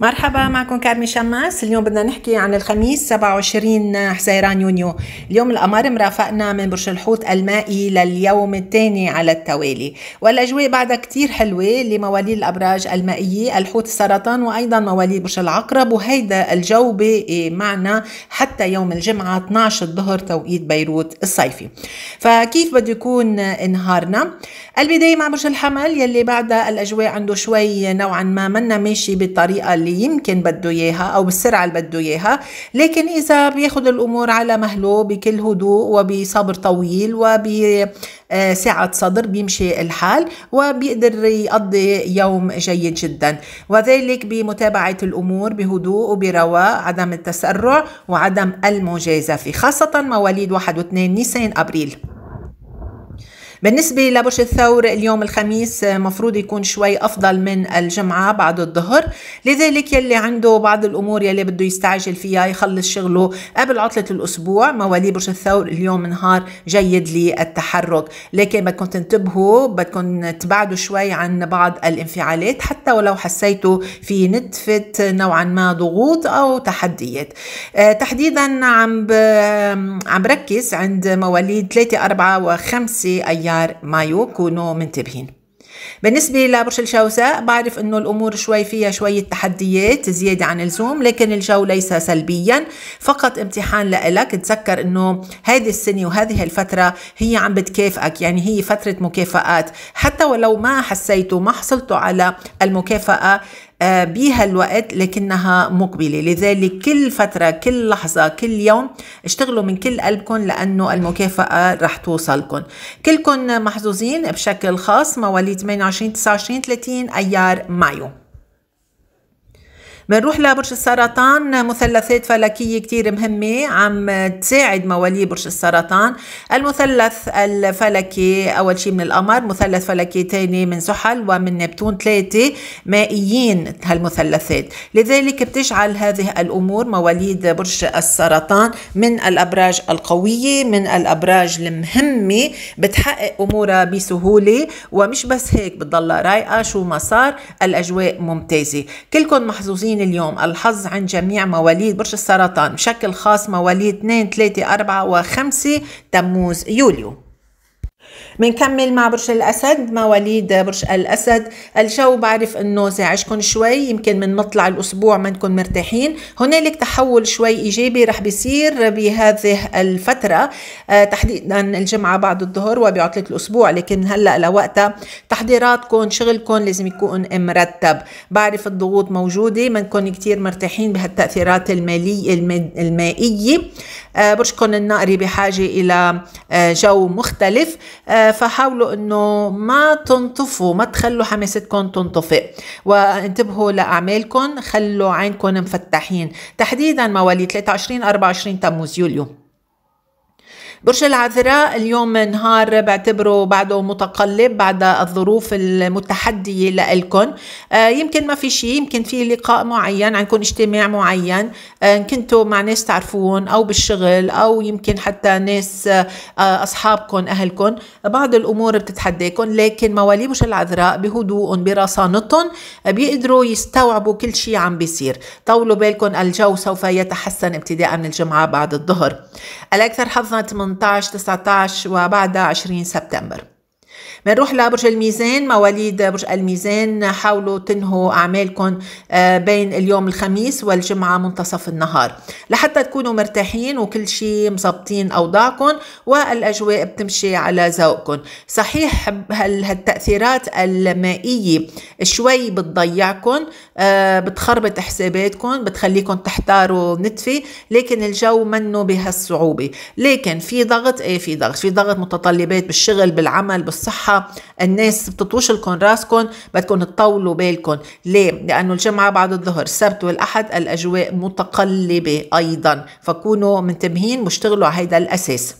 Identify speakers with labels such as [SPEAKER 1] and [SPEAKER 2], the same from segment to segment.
[SPEAKER 1] مرحبا معكم كارمي شماس. اليوم بدنا نحكي عن الخميس 27 حزيران يونيو. اليوم القمر مرافقنا من برج الحوت المائي لليوم الثاني على التوالي. والأجواء بعدها كتير حلوة لمواليد الأبراج المائية الحوت السرطان وأيضا مواليد برج العقرب. وهيدا الجو باقي معنا حتى يوم الجمعة 12 الظهر توقيت بيروت الصيفي. فكيف بده يكون نهارنا؟ البداية مع برج الحمل يلي بعدها الأجواء عنده شوي نوعا ما منا ماشي بالطريقة اللي يمكن بده إياها أو بالسرعة اللي بده إياها لكن إذا بياخد الأمور على مهله بكل هدوء وبصبر طويل وبسعة صدر بيمشي الحال وبيقدر يقضي يوم جيد جدا. وذلك بمتابعة الأمور بهدوء وبرواء عدم التسرع وعدم المجازفة خاصة مواليد 1 و2 نيسان أبريل. بالنسبة لبرج الثور اليوم الخميس مفروض يكون شوي أفضل من الجمعة بعد الظهر. لذلك يلي عنده بعض الأمور يلي بده يستعجل فيها يخلص شغله قبل عطلة الأسبوع. مواليد برج الثور اليوم نهار جيد للتحرك. لكن بدكم تنتبهوا؟ بدكم تبعدوا شوي عن بعض الانفعالات حتى ولو حسيتوا في نتفة نوعا ما ضغوط أو تحديات. أه تحديدا عم عم بركز عند مواليد 3 4 و5 أيام. شهر مايو كونوا منتبهين. بالنسبة لبرج الجوزاء بعرف إنه الأمور شوي فيها شوية تحديات زيادة عن اللزوم لكن الجو ليس سلبيا. فقط امتحان لإلك تذكر إنه هذه السنة وهذه الفترة هي عم بتكافئك يعني هي فترة مكافآت. حتى ولو ما حسيتوا ما حصلتوا على المكافأة آه، بهالوقت لكنها مقبلة. لذلك كل فترة كل لحظة كل يوم اشتغلوا من كل قلبكم لأنه المكافأة رح توصلكم كلكم محظوظين بشكل خاص مواليد 28 29 30 أيار مايو. بنروح لبرج السرطان مثلثات فلكية كتير مهمة. عم تساعد مواليد برج السرطان. المثلث الفلكي أول شيء من القمر مثلث فلكي تاني من زحل ومن نبتون ثلاثة مائيين هالمثلثات. لذلك بتجعل هذه الأمور مواليد برج السرطان من الأبراج القوية من الأبراج المهمة. بتحقق أمورها بسهولة. ومش بس هيك بتضلها رايقة شو ما صار الأجواء ممتازة. كلكم محظوظين موجودين اليوم. الحظ عند جميع مواليد برج السرطان. بشكل خاص مواليد 2 3 4 و5 تموز يوليو. بنكمل مع برج الأسد مواليد برج الأسد. الجو بعرف أنه زعجكم شوي يمكن من مطلع الأسبوع منكم مرتاحين. هنالك تحول شوي إيجابي رح بيصير بهذه الفترة. آه، تحديدا الجمعة بعد الظهر وبعطلة الأسبوع لكن هلأ لوقتها تحضيراتكم شغلكم لازم يكون مرتب. بعرف الضغوط موجودة منكم كتير مرتاحين بهالتأثيرات المالية المائية. آه، برجكم النقري بحاجة إلى آه، جو مختلف. آه، فحاولوا إنه ما تنطفوا ما تخلوا حماستكم تنطفئ. وانتبهوا لاعمالكم خلوا عينكم مفتحين. تحديدا مواليد 23 24 تموز يوليو. برج العذراء اليوم نهار بعتبره بعده متقلب بعد الظروف المتحدية لإلكم آه يمكن ما في شيء يمكن في لقاء معين عندكم اجتماع معين آه كنتوا مع ناس تعرفون أو بالشغل أو يمكن حتى ناس آه أصحابكم أهلكم بعض الأمور بتتحداكم لكن مواليد برج العذراء بهدوء برصانتهم بيقدروا يستوعبوا كل شيء عم بيصير. طولوا بالكم الجو سوف يتحسن ابتداء من الجمعة بعد الظهر. الأكثر حظا 18 19 وبعدها 20 سبتمبر. بنروح لبرج الميزان مواليد برج الميزان حاولوا تنهوا أعمالكم آه، بين اليوم الخميس والجمعة منتصف النهار. لحتى تكونوا مرتاحين وكل شيء مزبطين أوضاعكم والأجواء بتمشي على ذوقكم. صحيح هالتأثيرات المائية شوي بتضيعكم آه، بتخربط حساباتكم بتخليكم تحتاروا نتفة لكن الجو منه بهالصعوبة. لكن في ضغط إيه في ضغط؟ في ضغط متطلبات بالشغل بالعمل بالصحة الناس بتطوش لكم راسكم بدكم تطولوا بالكم. ليه؟ لأنه الجمعة بعد الظهر السبت والأحد الأجواء متقلبة أيضا. فكونوا منتبهين واشتغلوا على هيدا الأساس.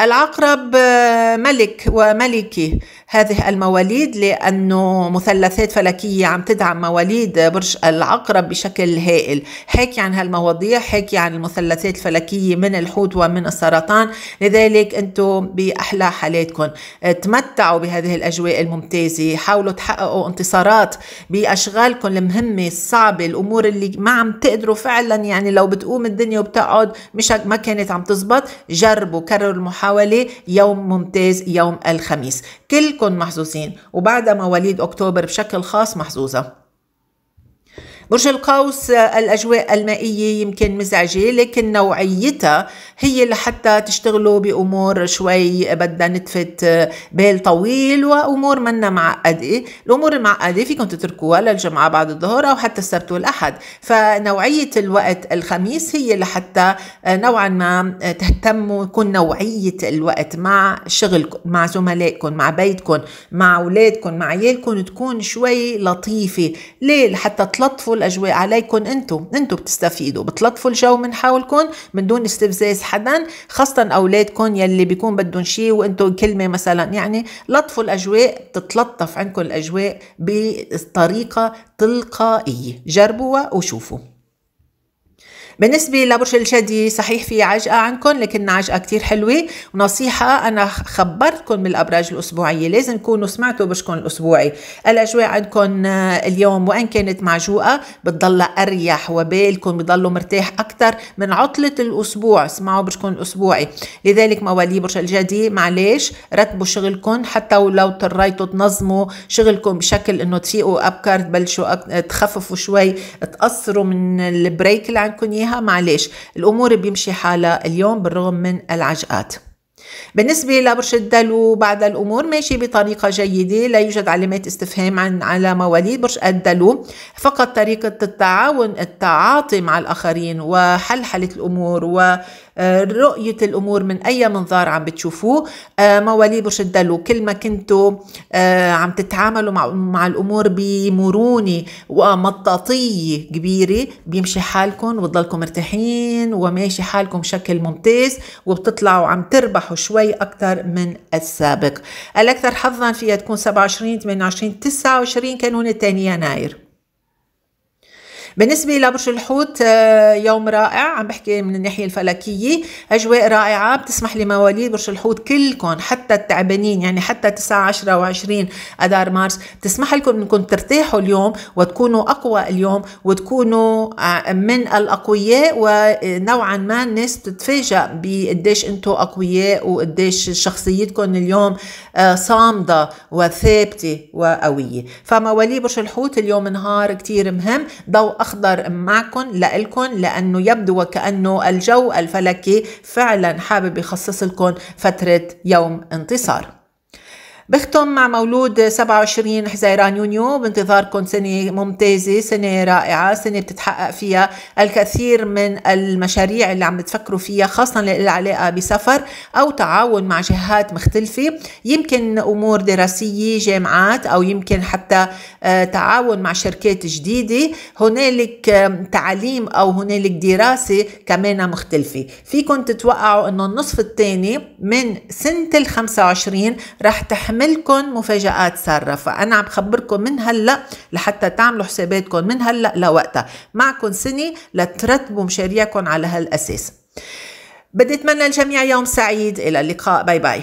[SPEAKER 1] العقرب آه، ملك وملكة. هذه المواليد لأنه مثلثات فلكية عم تدعم مواليد برج العقرب بشكل هائل. حكي عن هالمواضيع حكي عن المثلثات الفلكية من الحوت ومن السرطان. لذلك أنتم بأحلى حالاتكم. تمتعوا بهذه الأجواء الممتازة. حاولوا تحققوا انتصارات بأشغالكم المهمة الصعبة الأمور اللي ما عم تقدروا فعلا يعني لو بتقوم الدنيا وبتقعد مش ما كانت عم تزبط جربوا كرروا المحاولة. يوم ممتاز يوم الخميس. كلكم محظوظين وبعد مواليد أكتوبر بشكل خاص محظوظة. برج القوس الأجواء المائية يمكن مزعجة لكن نوعيتها هي لحتى تشتغلوا بأمور شوي بدها نتفة بال طويل وأمور منا معقدة. الأمور المعقدة فيكم تتركوها للجمعة بعد الظهر أو حتى السبت والأحد. فنوعية الوقت الخميس هي لحتى نوعا ما تهتموا يكون نوعية الوقت مع شغلكم مع زملائكم مع بيتكم مع أولادكم مع عيالكم تكون شوي لطيفة. ليه؟ لحتى تلطفوا الأجواء عليكم أنتم أنتم بتستفيدوا. بتلطفوا الجو من حولكم من دون استفزاز حدا. خاصه اولادكم يلي بيكون بدهم شيء وأنتم كلمة مثلا. يعني لطفوا الأجواء تتلطف عندكم الأجواء بطريقة تلقائية. جربوها وشوفوا. بالنسبة لبرج الجدي صحيح في عجقة عندكم لكن عجقة كتير حلوة. ونصيحة أنا خبرتكم بالأبراج الأسبوعية لازم تكونوا سمعتوا برجكم الأسبوعي. الأجواء عندكم اليوم وإن كانت معجوقة بتضل أريح وبالكم بضلوا مرتاح أكثر من عطلة الأسبوع. اسمعوا برجكم الأسبوعي. لذلك موالي برج الجدي معلش رتبوا شغلكم حتى ولو اضطريتوا تنظموا شغلكم بشكل إنه تفيقوا أبكر تبلشوا تخففوا شوي تقصروا من ال break اللي عندكم اياها معلش الأمور بيمشي حالها اليوم بالرغم من العجقات. بالنسبة لبرج الدلو بعد الأمور ماشي بطريقة جيدة. لا يوجد علامات استفهام عن على مواليد برج الدلو فقط طريقة التعاون التعاطي مع الآخرين وحلحلة الأمور و رؤية الأمور من أي منظار عم بتشوفوه. آه، مواليد برج الدلو كل ما كنتوا آه، عم تتعاملوا مع, مع الأمور بمرونة ومطاطية كبيرة. بيمشي حالكم وتضلكم مرتاحين وماشي حالكم بشكل ممتاز وبتطلعوا عم تربحوا شوي أكثر من السابق. الأكثر حظا فيها تكون 27 28 29 كانون الثاني يناير. بالنسبة لبرج الحوت آه، يوم رائع عم بحكي من الناحية الفلكية. أجواء رائعة بتسمح لمواليد برج الحوت كلكم حتى التعبانين يعني حتى 9 10 و20 أدار مارس. بتسمح لكم أنكم ترتاحوا اليوم وتكونوا أقوى اليوم وتكونوا آه، من الأقوياء ونوعا ما الناس تتفاجأ بقديش أنتم أقوياء وقديش شخصيتكم اليوم آه، صامدة وثابتة وقوية. فمواليد برج الحوت اليوم نهار كتير مهم ضوء أخضر معكم لإلكم لأنه يبدو وكأنه الجو الفلكي فعلا حابب يخصص لكم فترة يوم انتصار. بختم مع مولود 27 حزيران يونيو بانتظاركم سنة ممتازة سنة رائعة سنة بتتحقق فيها الكثير من المشاريع اللي عم تفكروا فيها خاصة اللي علاقة بسفر أو تعاون مع جهات مختلفة. يمكن أمور دراسية جامعات أو يمكن حتى آه، تعاون مع شركات جديدة. هنالك تعليم أو هنالك دراسة كمان مختلفة. فيكم تتوقعوا أنه النصف الثاني من سنة ال 25 رح تحمل تحملكم مفاجآت سارة فأنا عم بخبركم من هلأ لحتى تعملوا حساباتكم من هلأ لوقتها. معكم سنة لترتبوا مشاريعكم على هالأساس. بدي أتمنى الجميع يوم سعيد. إلى اللقاء. باي باي.